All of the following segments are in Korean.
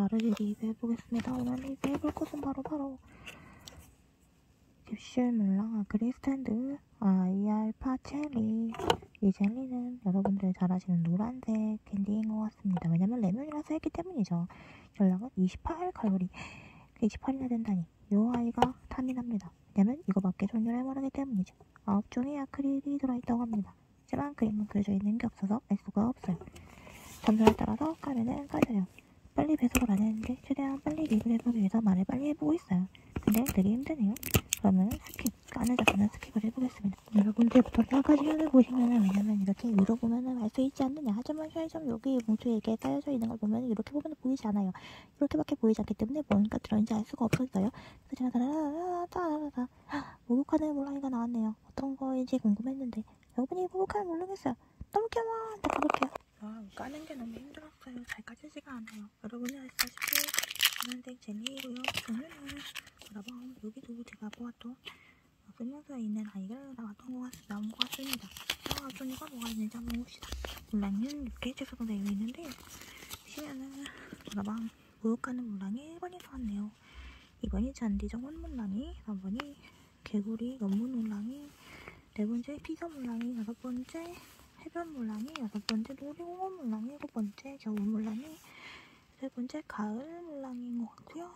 빠르게 리뷰 해보겠습니다. 오늘 리뷰 해볼 것은 바로 바로 캡슐 몰랑 아크릴 스탠드 아이알파 젤리 이 젤리는 여러분들 잘 아시는 노란색 캔디인 것 같습니다. 왜냐면 레몬이라서 했기 때문이죠. 전량은 28칼로리 28이나 된다니 이 아이가 탐이 납니다. 왜냐면 이거밖에 전율을 모르기 때문이죠. 9종의 아크릴이 들어있다고 합니다. 하지만 그림은 그려져 있는 게 없어서 알 수가 없어요. 점수에 따라서 까면은 까져요. 빨리 배속을 안 했는데 최대한 빨리 리뷰를 해보기 위해서 말을 빨리 해보고 있어요. 근데 되게 힘드네요. 그러면 skip, 자체는 skip을 해보겠습니다. 여러분들부터 몇 가지 면을 보시면은 왜냐면 이렇게 위로 보면은 알 수 있지 않느냐. 하지만 혈점 여기 봉투에 이렇게 쌓여져 있는 걸 보면 이렇게 보면 보이지 않아요. 이렇게밖에 보이지 않기 때문에 뭔가 들어있는지 알 수가 없었어요. 그래서 제가 다라라라라라라 목욕하는 몰랑이가 나왔네요. 어떤 거인지 궁금했는데 여러분이 목욕하는 몰랑했어요. 너무 귀여워. 딱 가볼게요. 아, 까는 게 너무 힘들었어요. 잘 까지지가 않아요. 여러분이 아시다시피 노란색 젤리이고요. 종류는 여러분 여기도 제가 보았던 설명서에 있는 아이가 나왔던 것 같, 나온 것 같습니다. 자, 종류가 뭐가 있는지 한번 봅시다. 물랑은 이렇게 책으로 되어 있는데 보시면은 여러분 목욕하는 물랑이 1번이 나왔네요. 2번이 잔디 정원 물랑이 3번이 개구리 연문 물랑이 네 번째 피서 물랑이 여섯 번째 해변 물랑이 여섯 번째 놀이공원 물랑이 일곱 번째 겨울 물랑이 세 번째 가을 물랑인 것 같고요.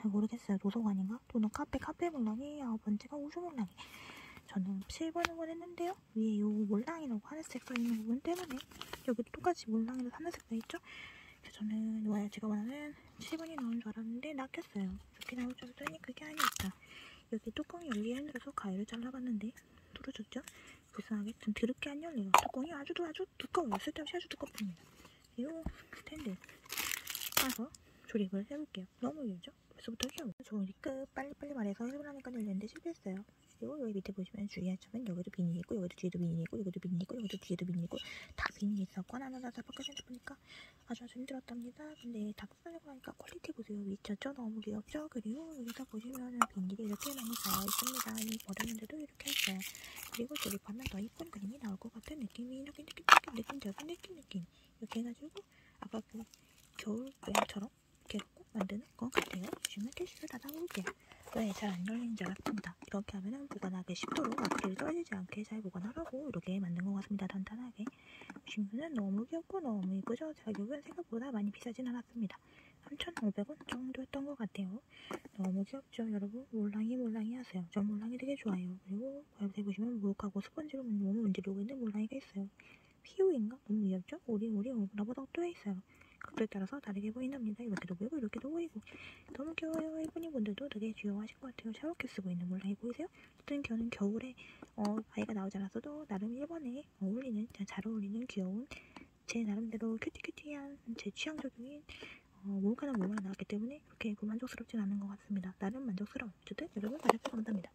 잘 모르겠어요. 도서관인가? 또는 카페 카페 물랑이 아홉 번째가 우주 물랑이. 저는 7번을 원했는데요. 위에 요 몰랑이라고 하늘색 써있는 부분 때문에 여기도 똑같이 몰랑이로 하늘색 써있죠? 그래서 저는 와 제가 원하는 7번이 나온 줄 알았는데 낚였어요. 이렇게 나올 줄 알았더니 그게 아니었다. 여기 뚜껑이 열리기 힘들어서 가위를 잘라봤는데 뚫어졌죠? 불쌍하게 좀 드럽게 안 열려요. 뚜껑이 아주 아주 두꺼워요. 쓸데없이 아주 두껍습니다. 그리고 스탠드 까서 조립을 해볼게요. 너무 길죠? 벌써부터 귀여워. 조립 끝. 빨리빨리 말해서 1분 하니까 열렸는데 실패했어요. 그리고 여기 밑에 보시면 주의할 점은 여기도 비닐이 있고 여기도 뒤에도 비닐이 있고 여기도 비닐이 있고 여기도 뒤에도 비닐이 있고 다 비닐이 있었고 하나하나 다 바꿔서 보니까 아주 아주 힘들었답니다. 근데 다 쓰려고 하니까 quality 보세요. 미쳤죠? 너무 귀엽죠? 그리고 여기서 보시면은 비닐이 이렇게 많이 쌓여 있습니다. 이 버렸는데도 이렇게 있어요. 그리고 조립하면 더 이쁜 그림이 나올 것 같은 느낌이 이렇게 느낌 느낌 느낌 저런 느낌 느낌 이렇게 해가지고 아까 그 겨울 모양처럼 이렇게 꼭 만드는 것 같아요. 보시면 캐시를 닫아볼게요. 왜 잘 안 열리는 줄 알았습니다. 이렇게 하면은 보관하기 쉽도록 아크릴 떨어지지 않게 잘 보관하라고 이렇게 만든 것 같습니다. 단단하게. 보시면은 너무 귀엽고 너무 이쁘죠? 가격은 생각보다 많이 비싸진 않았습니다. 3,500원 정도였던 것 같아요. 너무 귀엽죠? 여러분 몰랑이 몰랑이 하세요. 저 몰랑이 되게 좋아요. 그리고 옆에 보시면 목욕하고 스펀지로 몸을 문지르고 있는 몰랑이가 있어요. 피우인가? 너무 귀엽죠? 오리 오리 라보덕도 있어요. 각도에 따라서 다르게 보인답니다. 이렇게도 보이고 이렇게도 보이고 너무 귀여워요. 일본인 분들도 되게 귀여워하실 것 같아요. 샤워캡 쓰고 있는 몰랑이 보이세요? 어떤 저는 겨울에 어, 아이가 나오지 않았어도 나름 일본에 어울리는 잘 어울리는 귀여운 제 나름대로 큐티큐티한 제 취향적인 어, 목욕하는 몰랑이 나왔기 때문에 그렇게 불만족스럽진 않은 것 같습니다. 나름 만족스러워. 어쨌든 여러분 가장 감사합니다.